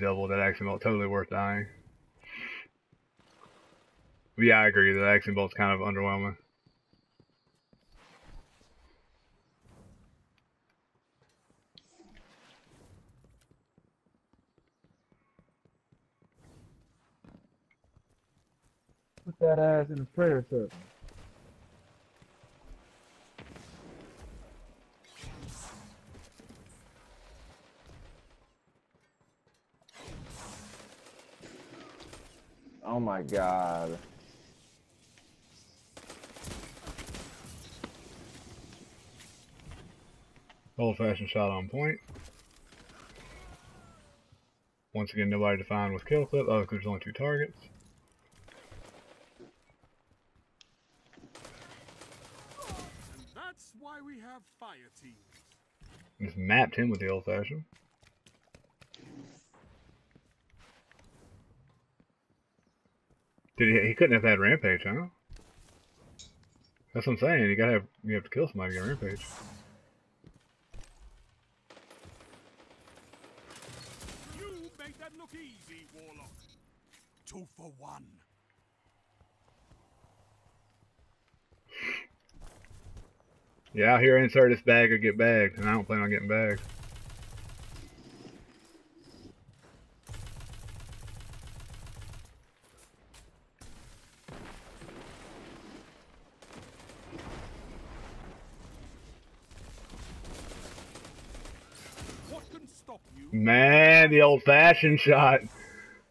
double that action bolt totally worth dying. But yeah, I agree. The action bolt's kind of underwhelming. Put that ass in a prayer circle. Oh my god. Old fashioned shot on point. Once again, nobody defined with kill clip. Oh, because there's only two targets. And that's why we have fire teams. Just mapped him with the old fashioned. Did he? He couldn't have had rampage, huh? That's what I'm saying. You gotta have you have to kill somebody to get rampage. You made that look easy, Warlock. Two for one. Yeah, out here insert this bag or get bagged, and I don't plan on getting bagged. What can stop you? Man, the old-fashioned shot.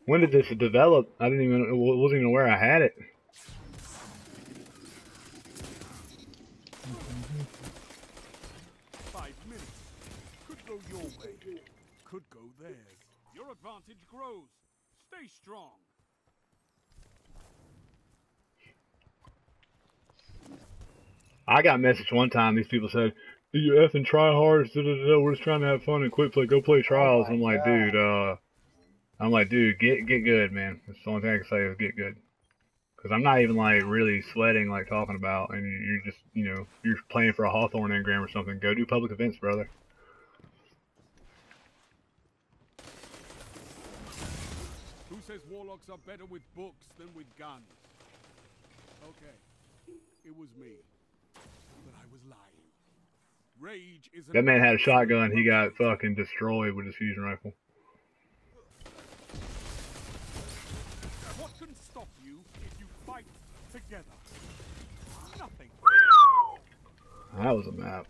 When did this develop? I didn't even wasn't even aware I had it. Five minutes. Could go your way. Could go theirs. Your advantage grows. Stay strong. I got messaged one time. These people said, "You effing try hard. We're just trying to have fun and quit play. Go play trials." my I'm like, God. dude. Uh, I'm like, dude, get get good, man. That's the only thing I can say is get good. Cause I'm not even like really sweating like talking about, and you- you're just, you know, you're playing for a Hawthorne engram or something. Go do public events, brother. Who says warlocks are better with books than with guns? Okay, it was me. But I was lying. That man had a shotgun. He got fucking destroyed with his fusion rifle. What can stop you if you fight together? Nothing. That was a map.